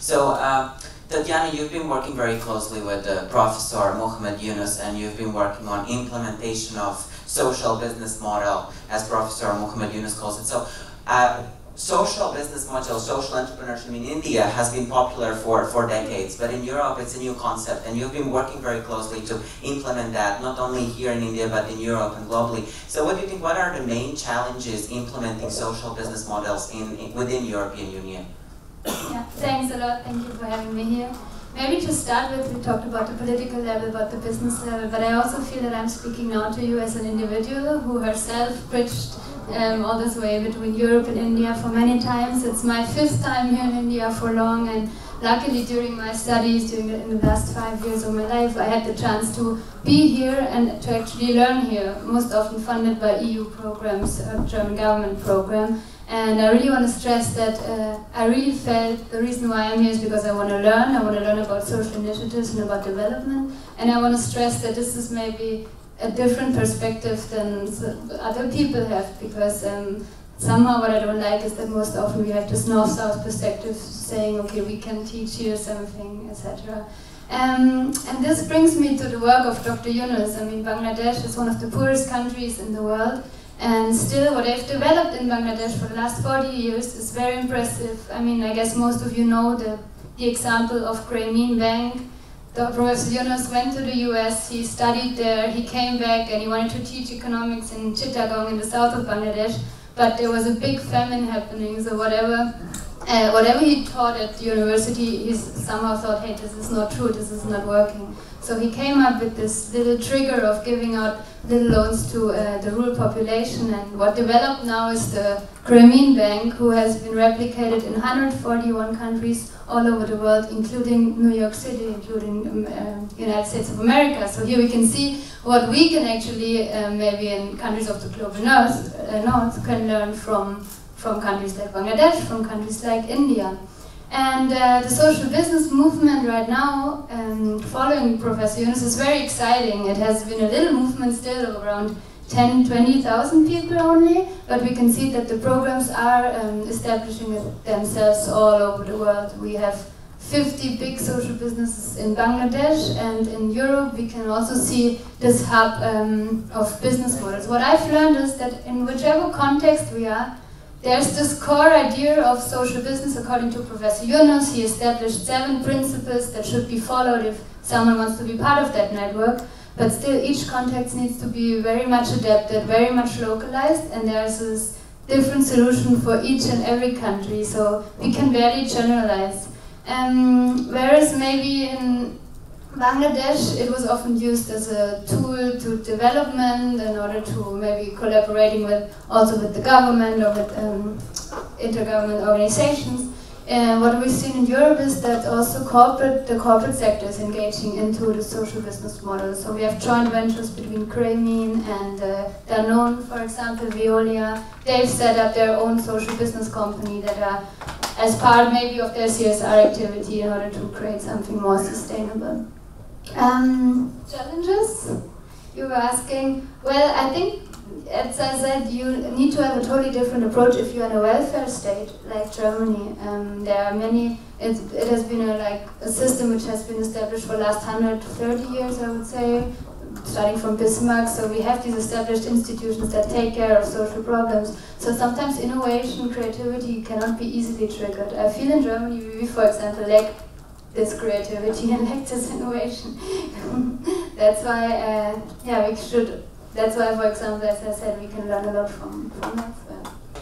So, uh, Tatiana, you've been working very closely with uh, Professor Mohamed Yunus and you've been working on implementation of social business model, as Professor Mohamed Yunus calls it. So, uh, social business model, social entrepreneurship in India has been popular for, for decades, but in Europe it's a new concept, and you've been working very closely to implement that, not only here in India, but in Europe and globally. So what do you think, what are the main challenges implementing social business models in, in within European Union? Yeah, thanks a lot, thank you for having me here. Maybe to start with, we talked about the political level, about the business level, but I also feel that I'm speaking now to you as an individual who herself bridged um, all this way between Europe and India for many times. It's my fifth time here in India for long, and luckily during my studies, during the, in the last five years of my life, I had the chance to be here and to actually learn here, most often funded by EU programs, a German government program. And I really want to stress that uh, I really felt the reason why I'm here is because I want to learn. I want to learn about social initiatives and about development. And I want to stress that this is maybe a different perspective than other people have because um, somehow what I don't like is that most often we have this north-south perspective saying, okay, we can teach you something, etc. Um, and this brings me to the work of Dr. Yunus. I mean, Bangladesh is one of the poorest countries in the world, and still what they've developed in Bangladesh for the last 40 years is very impressive. I mean, I guess most of you know the, the example of Grameen Bank, Professor Yunus went to the US, he studied there, he came back and he wanted to teach economics in Chittagong in the south of Bangladesh, but there was a big famine happening, so whatever uh, whatever he taught at the university, he somehow thought, hey, this is not true, this is not working. So he came up with this little trigger of giving out little loans to uh, the rural population. And what developed now is the Grameen Bank, who has been replicated in 141 countries all over the world, including New York City, including um, uh, United States of America. So here we can see what we can actually, uh, maybe in countries of the global north, uh, north can learn from, from countries like Bangladesh, from countries like India. And uh, the social business movement right now, um, following Professor Yunus, is very exciting. It has been a little movement still around 10, 20,000 people only, but we can see that the programs are um, establishing themselves all over the world. We have 50 big social businesses in Bangladesh and in Europe we can also see this hub um, of business models. What I've learned is that in whichever context we are, there's this core idea of social business according to Professor Yunus. He established seven principles that should be followed if someone wants to be part of that network. But still, each context needs to be very much adapted, very much localized, and there's this different solution for each and every country, so we can barely generalize. Um, whereas maybe in Bangladesh, it was often used as a tool to development in order to maybe collaborating with also with the government or with um, intergovernment organizations. And what we've seen in Europe is that also corporate, the corporate sector is engaging into the social business model. So we have joint ventures between Grameen and uh, Danone, for example, Veolia. They've set up their own social business company that are as part maybe of their CSR activity in order to create something more sustainable. Um, challenges? You were asking. Well, I think, as I said, you need to have a totally different approach if you're in a welfare state like Germany. Um, there are many. It, it has been a, like a system which has been established for the last 130 years, I would say, starting from Bismarck. So we have these established institutions that take care of social problems. So sometimes innovation, creativity cannot be easily triggered. I feel in Germany, we, for example, lack this creativity and like this innovation. that's why, uh, yeah, we should. That's why, for example, as I said, we can learn a lot from from that.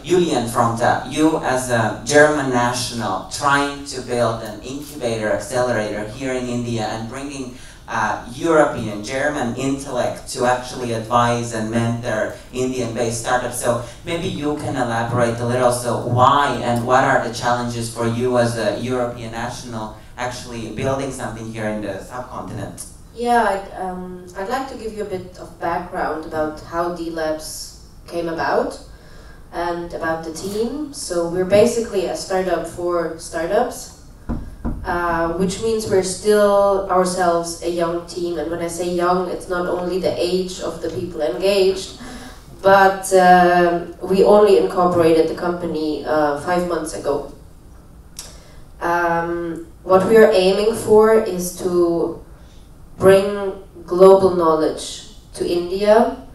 Julian Fronta, you as a German national trying to build an incubator accelerator here in India and bringing uh, European, German intellect to actually advise and mentor Indian-based startups. So maybe you can elaborate a little. So why and what are the challenges for you as a European national actually building something here in the subcontinent? Yeah, I'd, um, I'd like to give you a bit of background about how D-Labs came about and about the team. So we're basically a startup for startups, uh, which means we're still ourselves a young team. And when I say young, it's not only the age of the people engaged, but uh, we only incorporated the company uh, five months ago. Um, what we are aiming for is to bring global knowledge to India.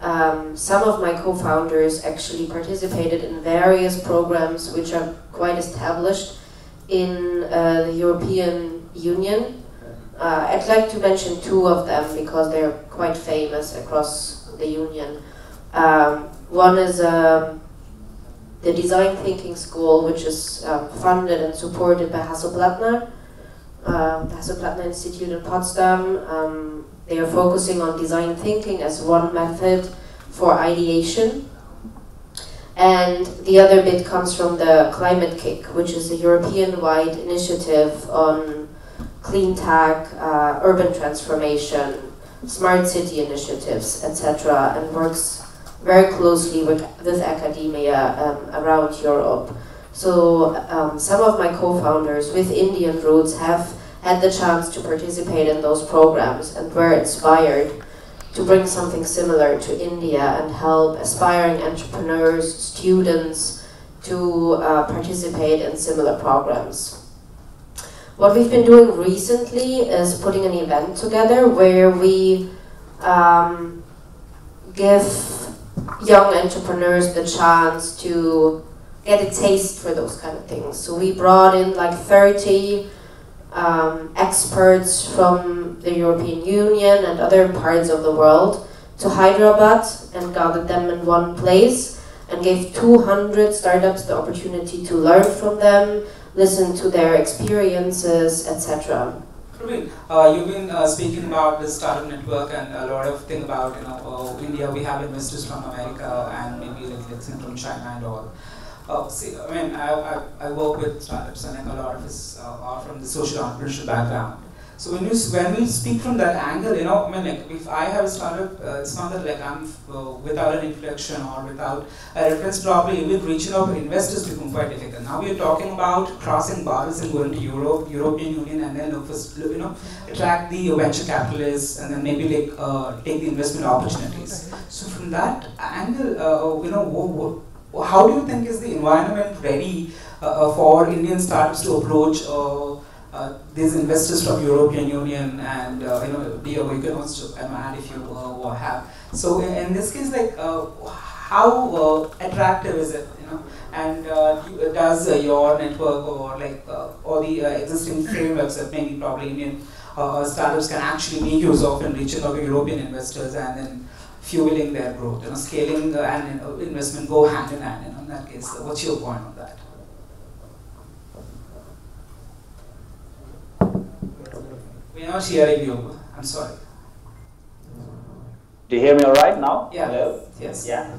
Um, some of my co-founders actually participated in various programs which are quite established in uh, the European Union. Uh, I'd like to mention two of them because they're quite famous across the Union. Um, one is um, the Design Thinking School, which is um, funded and supported by Hasso-Plattner, um, the Hasso-Plattner Institute in Potsdam. Um, they are focusing on design thinking as one method for ideation. And the other bit comes from the Climate-KIC, which is a European-wide initiative on clean tech, uh, urban transformation, smart city initiatives, etc., and works very closely with, with academia um, around Europe. So um, some of my co-founders with Indian roots have had the chance to participate in those programs and were inspired to bring something similar to India and help aspiring entrepreneurs, students to uh, participate in similar programs. What we've been doing recently is putting an event together where we um, give young entrepreneurs the chance to get a taste for those kind of things. So we brought in like 30 um, experts from the European Union and other parts of the world to Hyderabad and gathered them in one place and gave 200 startups the opportunity to learn from them, listen to their experiences, etc. Praveen, uh, you've been uh, speaking about the startup network and a lot of thing about you know uh, India. We have investors from America and maybe like let's from China and all. Uh, see, I mean, I, I, I work with startups and like a lot of us uh, are from the social entrepreneurship background. So when you when we speak from that angle, you know, I mean, like if I have a startup, uh, it's not that like I'm uh, without an introduction or without a reference properly, even reaching out to investors become quite difficult. Now we are talking about crossing borders and going to Europe, European Union, and then look for, you know, attract the venture capitalists and then maybe like uh, take the investment opportunities. So from that angle, uh, you know, how do you think is the environment ready uh, for Indian startups to approach? Uh, these investors from European Union and uh, you know Diego, you can also add if you uh, have. So in, this case, like uh, how attractive is it? You know, and does your network or like all the existing frameworks that maybe probably Indian startups can actually make use of in reaching out to European investors and then fueling their growth? You know, scaling and investment go hand in hand. Know, in that case, what's your point on that? Not hearing you. I'm sorry. Do you hear me all right now? Yeah. Hello? Yes. Yeah.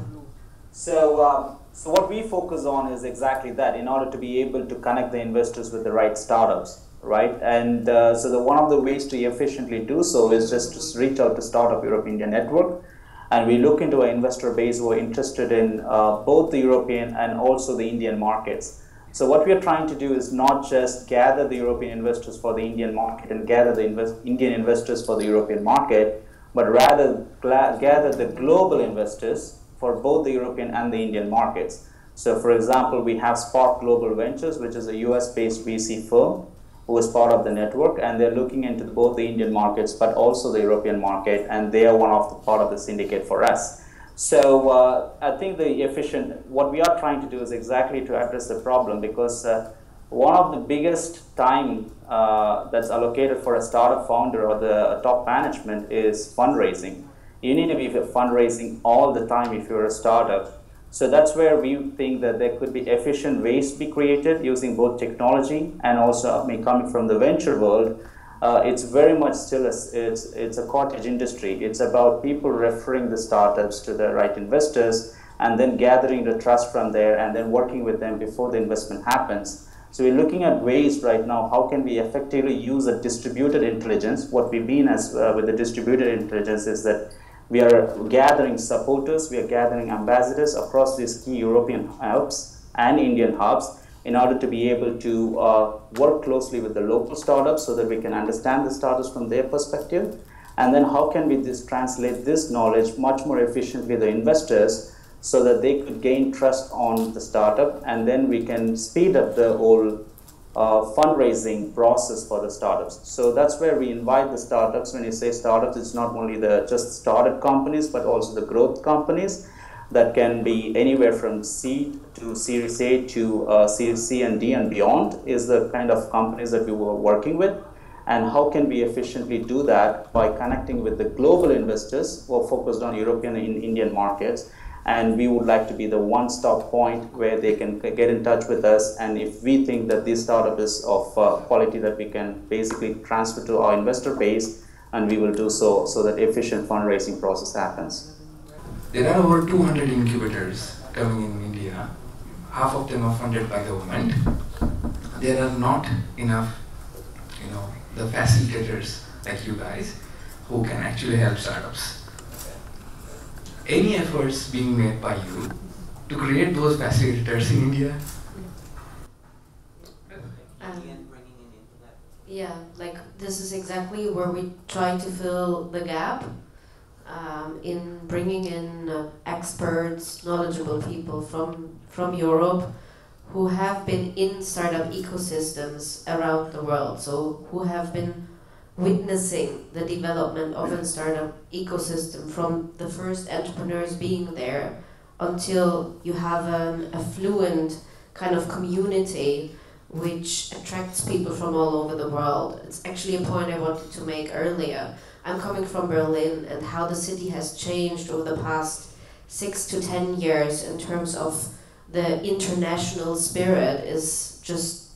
So, um, so what we focus on is exactly that. In order to be able to connect the investors with the right startups, right? And uh, so, the one of the ways to efficiently do so is just to reach out to Startup Europe India Network, and we look into our investor base who are interested in uh, both the European and also the Indian markets. So what we are trying to do is not just gather the European investors for the Indian market and gather the invest Indian investors for the European market, but rather gather the global investors for both the European and the Indian markets. So for example, we have Spark Global Ventures, which is a US-based VC firm who is part of the network, and they're looking into both the Indian markets, but also the European market, and they are one of the part of the syndicate for us. So uh, I think the efficient, what we are trying to do is exactly to address the problem because uh, one of the biggest time uh, that's allocated for a startup founder or the top management is fundraising. You need to be fundraising all the time if you're a startup. So that's where we think that there could be efficient ways to be created using both technology and also coming from the venture world uh, it's very much still a, it's, it's a cottage industry. It's about people referring the startups to the right investors and then gathering the trust from there and then working with them before the investment happens. So we're looking at ways right now, how can we effectively use a distributed intelligence? What we mean as uh, with the distributed intelligence is that we are gathering supporters, we are gathering ambassadors across these key European hubs and Indian hubs in order to be able to uh, work closely with the local startups so that we can understand the startups from their perspective. And then how can we this translate this knowledge much more efficiently to the investors so that they could gain trust on the startup and then we can speed up the whole uh, fundraising process for the startups. So that's where we invite the startups. When you say startups, it's not only the just started companies, but also the growth companies that can be anywhere from seed to Series A to uh, Series C and D and beyond is the kind of companies that we were working with. And how can we efficiently do that by connecting with the global investors who are focused on European and Indian markets and we would like to be the one-stop point where they can get in touch with us and if we think that this startup is of uh, quality that we can basically transfer to our investor base and we will do so so that efficient fundraising process happens. There are over 200 incubators coming in India. Half of them are funded by government. There are not enough, you know, the facilitators like you guys who can actually help startups any efforts being made by you to create those facilitators in India? Yeah, like this is exactly where we try to fill the gap um, in bringing in uh, experts, knowledgeable people from from Europe who have been in startup ecosystems around the world. So who have been witnessing the development of a startup ecosystem from the first entrepreneurs being there until you have an affluent kind of community which attracts people from all over the world. It's actually a point I wanted to make earlier. I'm coming from Berlin and how the city has changed over the past six to ten years in terms of the international spirit is just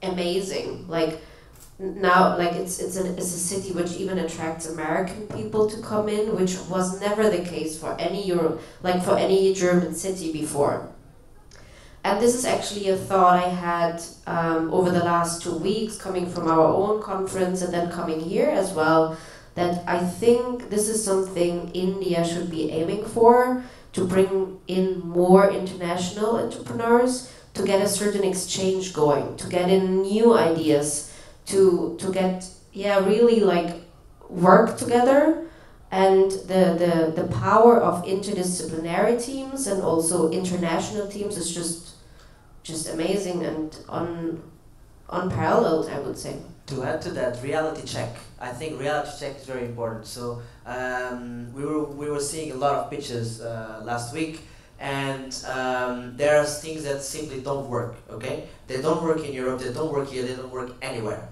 amazing. Like now like it's it's a, it's a city which even attracts American people to come in, which was never the case for any Euro like for any German city before. And this is actually a thought I had um, over the last two weeks, coming from our own conference and then coming here as well. That I think this is something India should be aiming for to bring in more international entrepreneurs to get a certain exchange going, to get in new ideas to to get yeah really like work together and the, the, the power of interdisciplinary teams and also international teams is just just amazing and un, unparalleled I would say. To add to that, reality check. I think reality check is very important. So um, we were we were seeing a lot of pitches uh, last week, and um, there are things that simply don't work. Okay, they don't work in Europe. They don't work here. They don't work anywhere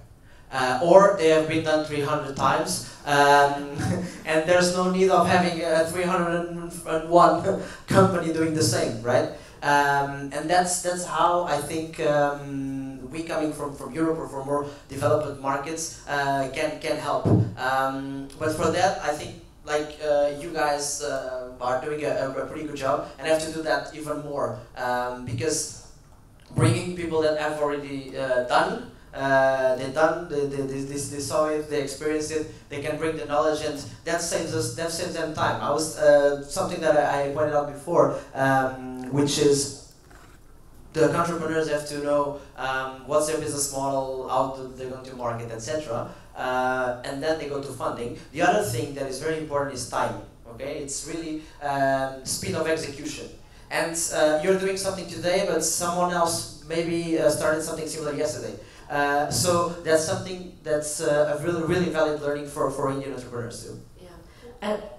uh, or they have been done 300 times, um, and there's no need of having a 301 company doing the same, right? Um, and that's that's how I think um, we coming from, from Europe or from more developed markets uh, can can help. Um, but for that, I think like uh, you guys uh, are doing a, a, pretty good job, and have to do that even more um, because bringing people that have already uh, done uh, they done they, they, they, they, saw it they experienced it they can bring the knowledge and that saves us that saves them time i was uh, something that I, I, pointed out before um, which is the entrepreneurs have to know um, what's their business model how they're going to market etc uh, and then they go to funding. The other thing that is very important is time okay? It's really um, speed of execution. And uh, you're doing something today but someone else maybe uh, started something similar yesterday. Uh, so that's something that's uh, a really, really valid learning for, for Indian entrepreneurs too.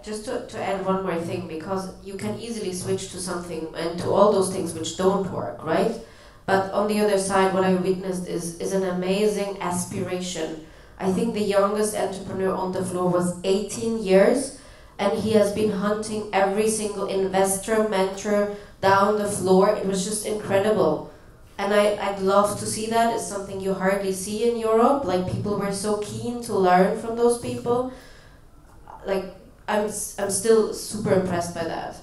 Just to, to add one more thing, because you can easily switch to something and to all those things which don't work, right? But on the other side, what I witnessed is, is an amazing aspiration. I think the youngest entrepreneur on the floor was 18 years, and he has been hunting every single investor, mentor down the floor. It was just incredible and I, I'd love to see that. It's something you hardly see in Europe. Like people were so keen to learn from those people. Like I'm, I'm still super impressed by that.